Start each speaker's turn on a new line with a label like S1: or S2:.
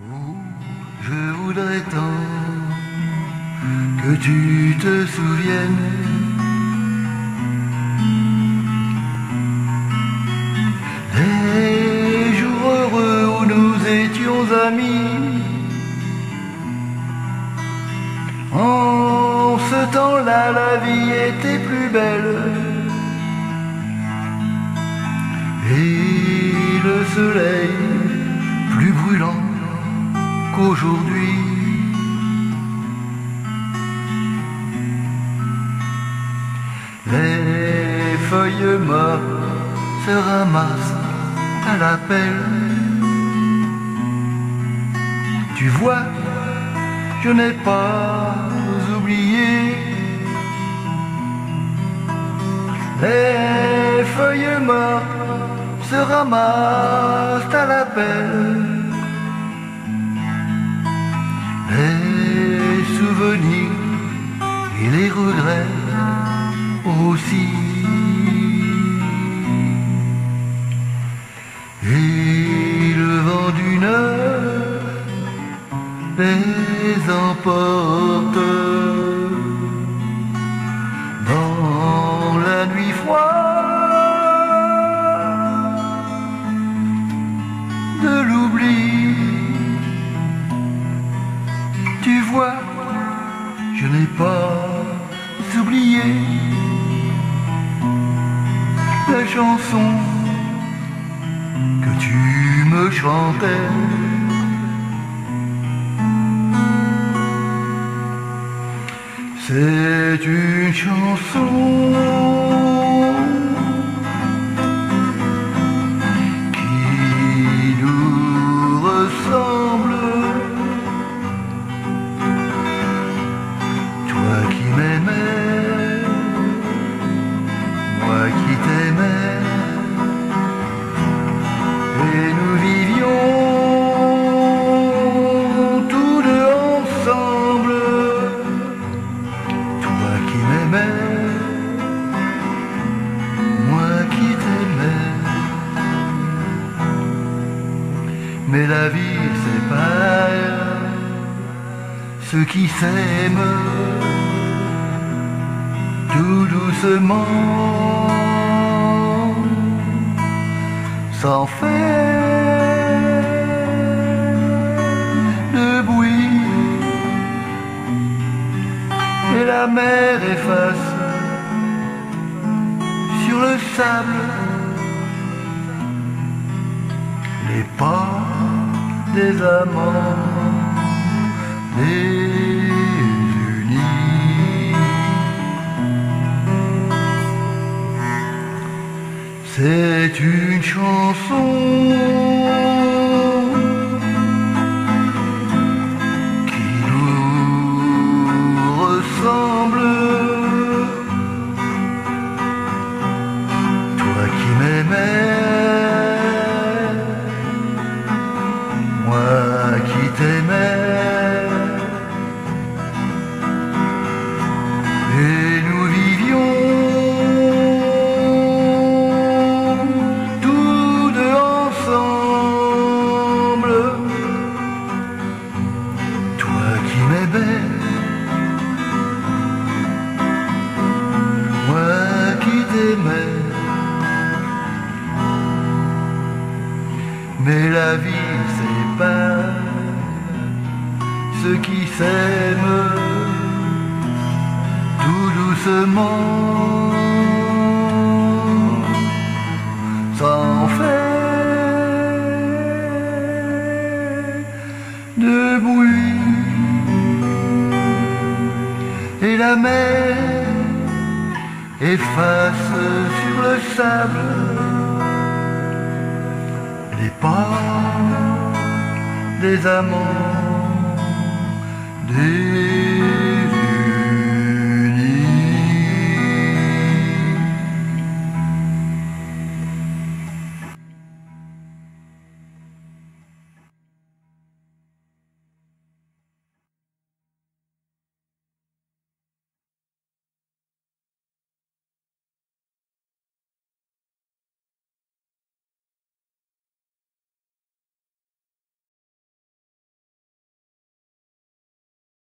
S1: Je voudrais tant que tu te souviennes des jours heureux où nous étions amis. En ce temps-là, la vie était plus belle. Et le soleil qu'aujourd'hui. Les feuilles mortes se ramassent à la pelle. Tu vois, je n'ai pas oublié les feuilles mortes se ramassent à la pelle. Les souvenirs et les regrets aussi. Et le vent d'une heure les emporte je n'ai pas oublié la chanson que tu me chantais. C'est une chanson et nous vivions tous deux ensemble. Toi qui m'aimais, moi qui t'aimais. Mais la vie sépare ceux qui s'aiment tout doucement, sans de bruit. Et la mer efface sur le sable les pas des amants. 在君桥上 moi qui t'aimais. Mais la vie sépare ceux qui s'aiment tout doucement, sans faire de bruit. La mer efface sur le sable les pas des amants des